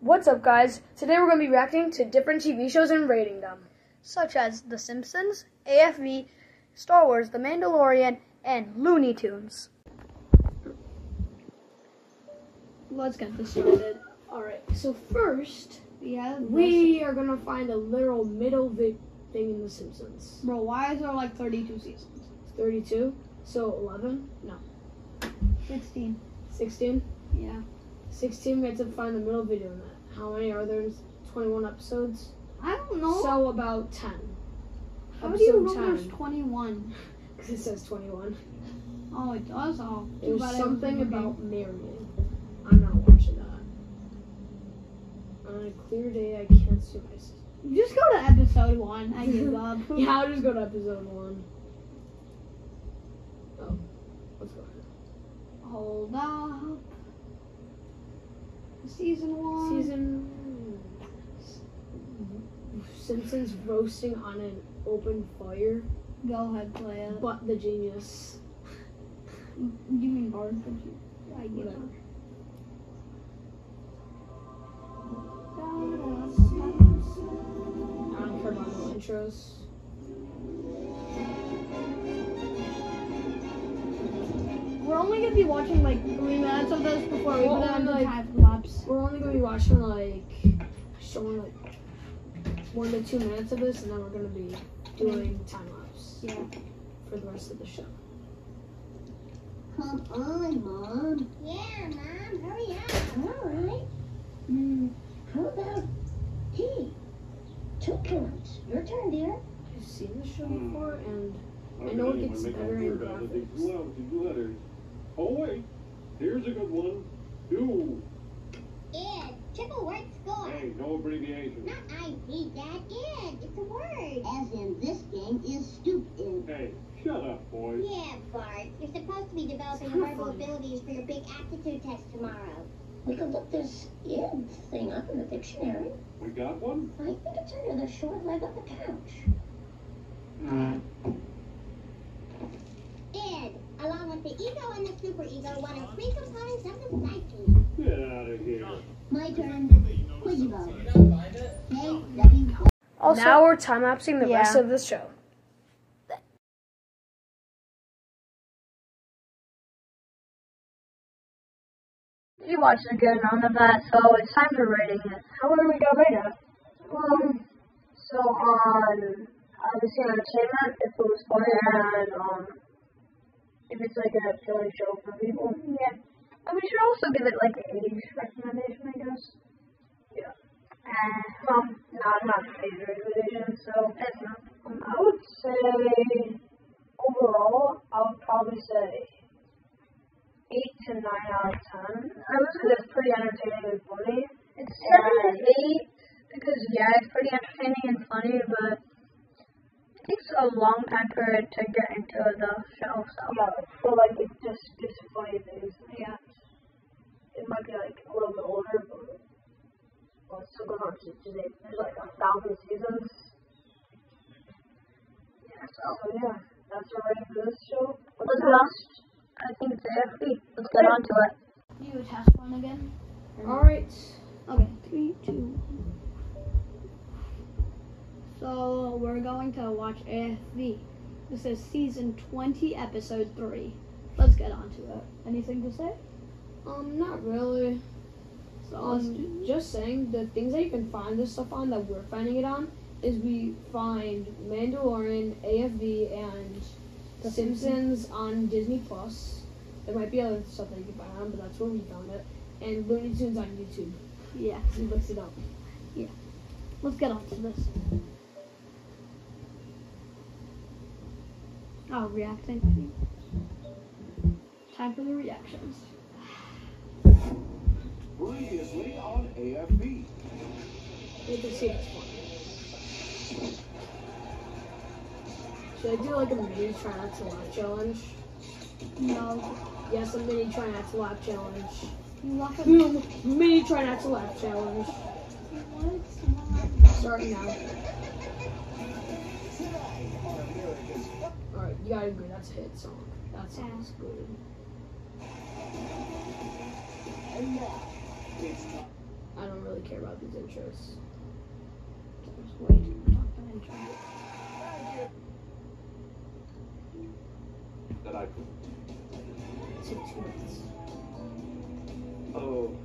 What's up, guys? Today we're going to be reacting to different TV shows and rating them. such as The Simpsons, AFV, Star Wars, The Mandalorian, and Looney Tunes. Let's get this started. Alright, so first, We have we are going to find a literal middle vi- thing in The Simpsons. Bro, why is there like 32 seasons? 32, so 11? No. 16. 16? Yeah. 16, we had to find the middle video in that. How many are there? 21 episodes? I don't know. So about 10. How do you episode know there's 10. 21? Because it says 21. Oh, it does? Oh, was something about marrying. I'm not watching that. On a clear day, I can't see my sister. Just go to episode 1. I give up. Yeah, I'll just go to episode one. Oh, what's going on? Hold up. Season 1. Season. Simpsons roasting on an open fire, Go ahead, play it. but the genius. You mean Bart? but you- I Whatever. up. I don't care about no intros. We're only gonna be watching like three minutes of this before we Well, put it on the like- time lapse. We're only gonna be watching like showing like one to two minutes of this, and then we're gonna be doing time lapse Yeah. for the rest of the show. Come on, Mom. Yeah, Mom, hurry up. All right. Mm. How about tea? Two points. Your turn, dear. I've seen the show before, and I I know it gets better in graphics. Letters. Oh wait, here's a good one. Do. Ed, triple word score. Hey, no abbreviation. Not ID, Dad. Ed, it's a word. As in, this game is stupid. Hey, shut up, boy. Yeah, Bart. You're supposed to be developing It's your kinda verbal funny. abilities for your big aptitude test tomorrow. We could look this id thing up in the dictionary. We got one? I think it's under the short leg of the couch. Ed, along the ego and the superego, one of three components of the psyche. Get out of here. My turn. Kwyjibo. K W Also, now we're time lapsing the rest of the show. you watched a good amount of that, so it's time for rating it. How are we gonna rate it? Um, so on obviously entertainment, if it was funny and um, if it's like a silly show for people, yeah. And we should also give it like an age recommendation, I guess. Yeah. And um, no, I'm not a favorite recommendation, so it's not. Um, I would say overall, I would probably say eight to nine out of ten. I would say that's pretty entertaining and funny. It's seven to eight because yeah, it's pretty entertaining and funny, but takes a long time for it to get into the show. So yeah, so like it just gives funny things. Yeah, it might be like a little bit older, but well, it's still going on to today. There's like a thousand seasons. Yeah, so yeah, that's our rating for this show. What's the last? I think it's AFV. Let's get on to it. You test one again? All right. Okay, three, two. So we're going to watch AFV. This is season 20, episode 3. Let's get on to it. Anything to say? Um, not really. So let's Um, do- just saying the things that you can find this stuff on that we're finding it on is we find Mandalorian, AFV, and The Simpsons on Disney Plus. There might be other stuff that you can find on, but that's where we found it. And Looney Tunes on YouTube. yeah, So we looked it up. Yeah. let's get on to this. Oh, reacting. Time for the reactions. Previously on AFV. We can see if it's fun. Should I do like a mini try not to laugh challenge? No, Yes, a mini try not to laugh challenge. you laugh Boom! Mini try not to laugh challenge. what? Starting now. Alright, you gotta agree, that's a hit song. That sounds good. And now, it's I don't really really care about these intros. There's way too much intro. That I Six minutes. Oh,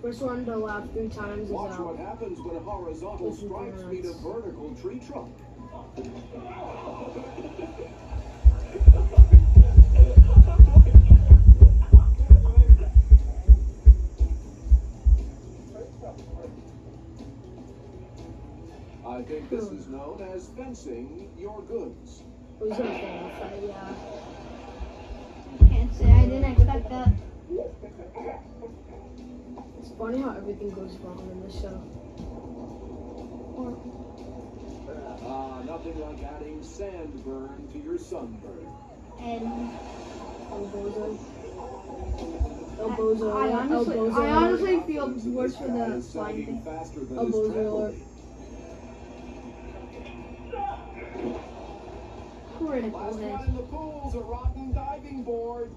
First one to laugh three times is Watch what happens when a horizontal Listen to strikes meet a vertical tree trunk. I think this is known as fencing your goods. Gonna fall off that? Yeah. Can't say I didn't expect that. It's funny how everything goes wrong in this show. Nothing like adding sandburn to your sunburn. And El Bozo. El Bozo. I honestly, Bozo. I honestly feel worse this for guy the is sliding sagging thing. faster than A his bullseye trampoline. alert. Critical Last hit. one in the pool's a rotten diving board.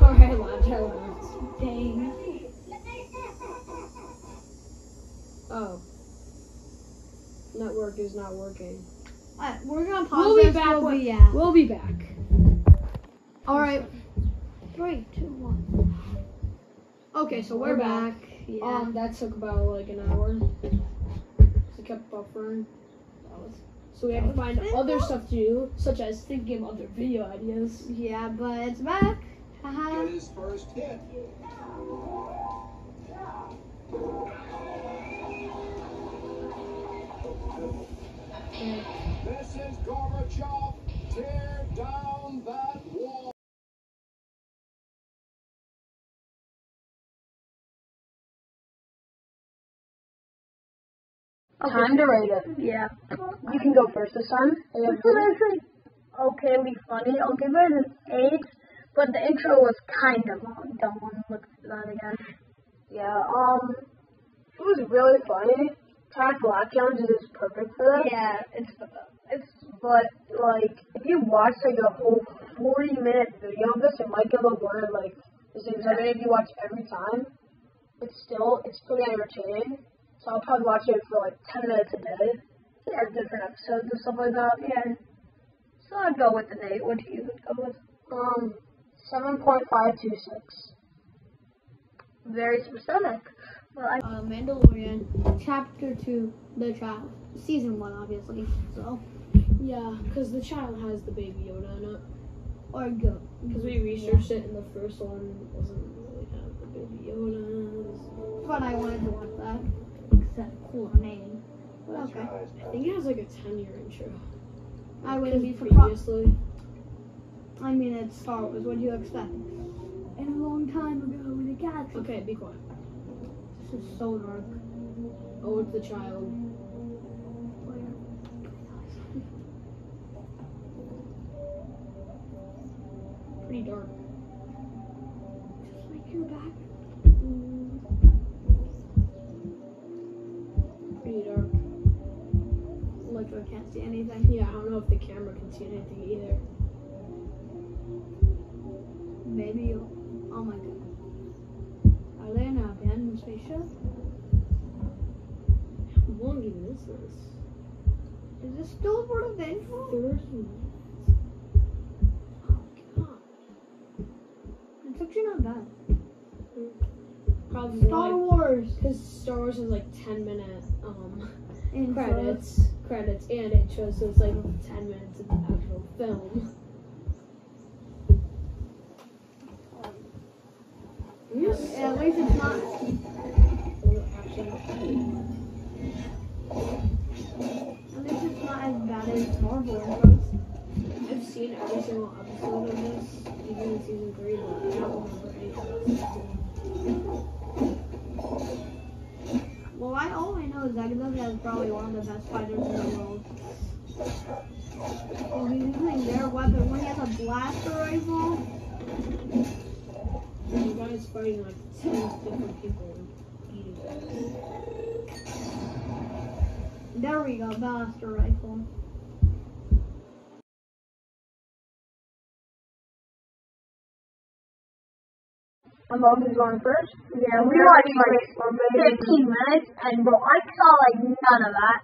Alright, I laughed. I. Dang. Oh. Network is not working. Alright, we're gonna pause We'll be this. back. We'll be, yeah. We'll be back. Alright. Three, two, one. Okay, so we're, We're back. back, yeah. Um, that took about like an hour. It kept buffering. That was, So we had to find it. other stuff to do, such as thinking of other video ideas. yeah, but it's back. Haha. Get his first hit. This is Gorbachev. Tear down that wall. Time to rate it. Yeah. You can go first this time. This actually okayly funny. I'll give it an eight, but the intro was kind of long. Don't want to look at that again. Yeah, um, it was really funny. Cat Black Jones is perfect for that. Yeah, it's it's But, like, if you watch, like, a whole 40 minute video of this, it might get a little boring, like, the same time. If you watch every time, it's still, it's pretty entertaining. So I'll probably watch it for, like, 10 minutes a day. yeah, different episodes and stuff like that. Yeah. So I'd go with the eight. What do you go with? Um, 7.526. Very specific. Well, I, uh, Mandalorian, Chapter Two, The Child, Season One, obviously. So, Yeah, because the child has the baby Yoda in it. or go. Because we researched it, and the first one doesn't really have the baby Yoda. But I wanted to watch that. Except cooler name. But okay. I think it has like a 10 year intro. I wouldn't be Because surprised. previously. I mean, it's Star Wars. What do you expect? And a long time ago in a galaxy. Okay, be quiet. So dark. Oh, it's the child. Pretty dark. Just like your back. Pretty dark. Like I can't see anything. Yeah, I don't know if the camera can see anything either. Still part the intro? 30 minutes. Oh, God. It's actually not bad. Probably Star like, Wars. because Star Wars is like 10 minute um credits, credits and intros, so it's like 10 minutes of the actual film. Yes. At least it's not. At least it's not Marvel. I've seen every single episode of this, even in season three, but I don't remember any of it. Well, I all I know is that Agatha is probably one of the best fighters in the world. Well, he's using their weapon when he has a blaster rifle. The guy's fighting like 10 different people. There we go, blaster rifle. My mom is going first. Yeah, we We watched watched like like 15 minutes, and bro, I saw like none of that.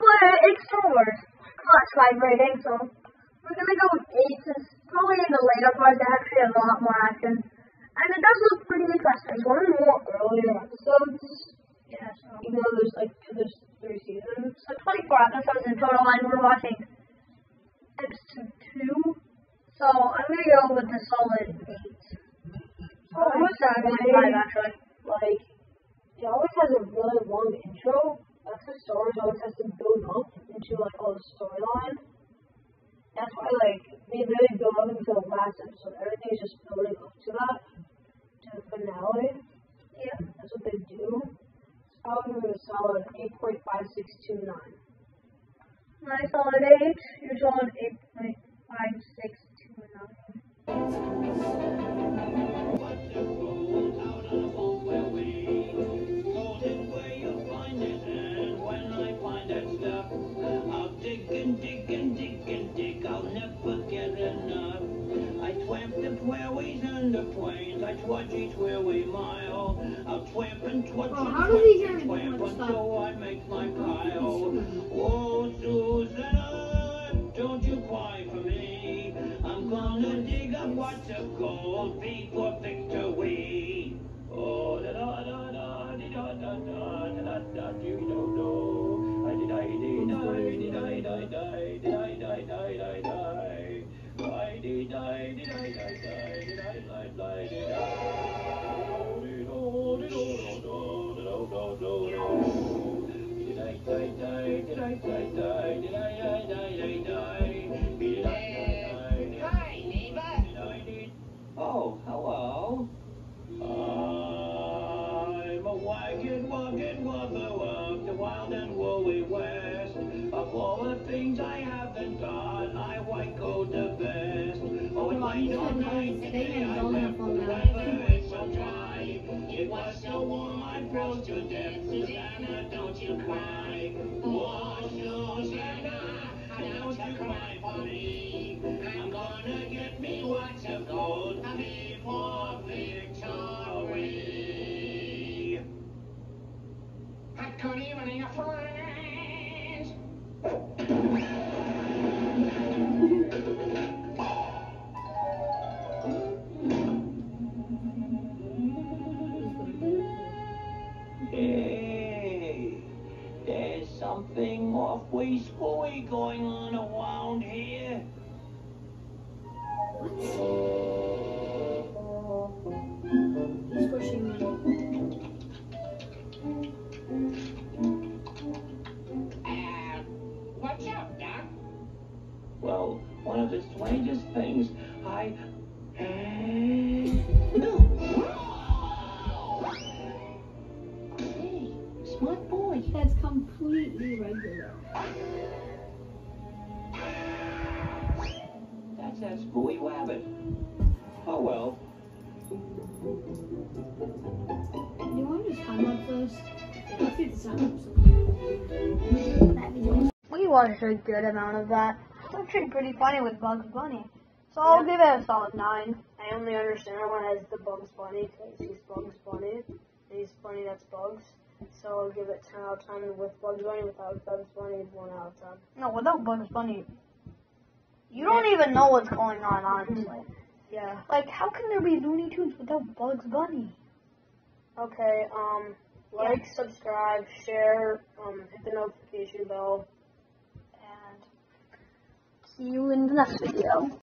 But it's Star Wars. Class 5 rating, so we're gonna go with 8 since probably in the later parts they actually have a lot more action. And it does look pretty interesting. It's one of the more earlier episodes, Yeah, so. even though there's like two, there's three seasons. So 24 episodes in total, and we're watching episode 2. So I'm gonna go with the solid 8. Oh, I was saying, 5 actually. like it always has a really long intro. That's Star Wars always has to build up into like all the storyline. That's why like they really build up into the last episode. Everything is just building up to that, to the finale. Yeah. That's what they do. I would give it a solid eight point five six two nine. My solid 8, your solid 8.5629. I'll dig and dig and dig and dig, I'll never get enough. I twamp the twirlies and the twains, I twudge each weary mile. I'll twamp and twudge Oh, and how does he twamp get and twamp until I make my pile. Of the and woolly west. Of all the things I haven't done, I white gold the best. Oh, it you all night nice. They day had I donut wept on the that. weather is so dry. It was so warm I froze to death. Susanna, don't you cry. Oh, Susanna, don't you cry for me. I'm gonna get me what's of gold completely regular. That's that screwy rabbit. Oh well. Do you want to just time lapse this? Let's do the time lapse. That'd be awesome. We watched a good amount of that. It's actually pretty funny with Bugs Bunny. So I'll give it a solid 9. I only understand one as the Bugs Bunny because he's Bugs Bunny. And he's funny, that's Bugs. So I'll give it 10 out of 10 with Bugs Bunny. Without Bugs Bunny, 1 out of 10. No, without Bugs Bunny, you don't even know what's going on, honestly. Yeah. Like, how can there be Looney Tunes without Bugs Bunny? Okay, um, like, subscribe, share, um, hit the notification bell. And see you in the next video.